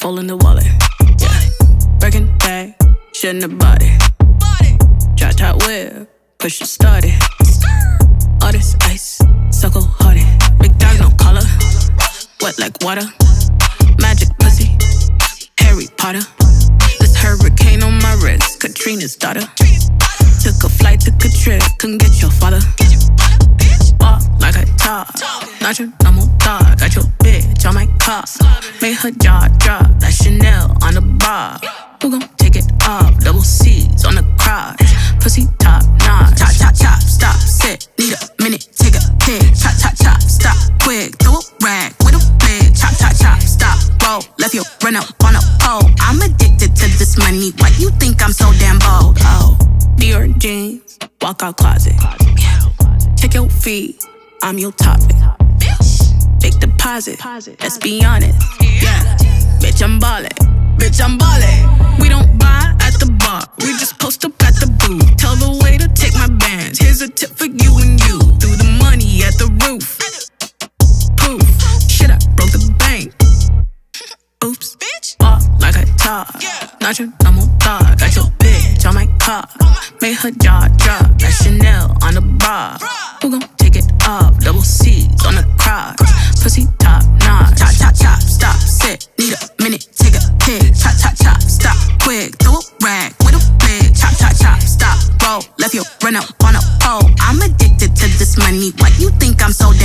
hole in the wallet. Yeah. Breaking bag, shit in the body. Drop top whip, push it started. All this ice, so cold hearted. Big dog, no collar. Wet like water. Magic pussy, Harry Potter. This hurricane on my wrist, Katrina's daughter. Took a flight, took a trip, couldn't get your father. Walk like a dog, not your normal car, made her jaw drop. That Chanel on the bar. Who gon' take it off? Double C's on the cross. Pussy top notch. Chop, chop, chop, stop, sit. Need a minute, take a pic. Chop, chop, chop, stop, quick. Throw a rag with a big. Chop, chop, chop, stop, roll. Left your run up on a pole. I'm addicted to this money. Why you think I'm so damn bold? Oh, Dior jeans, walk out closet. Check your feet, I'm your topic. Deposit, let's be honest. Yeah, bitch, I'm ballin'. Bitch, I'm ballin'. We don't buy at the bar, we just post up at the booth. Tell the waiter, take my bands. Here's a tip for you and you. Threw the money at the roof. Poof, shit, I broke the bank. Oops, bitch. Walk like a dog, not your normal dog. Got your bitch on my car, made her jaw drop. That Chanel on the bar. Who gon' Need a minute, take a pic. Chop, chop, chop, stop, quick. Throw a rag with a big. Chop, chop, chop, stop, roll. Left you run up on a pole. I'm addicted to this money. Why you think I'm so.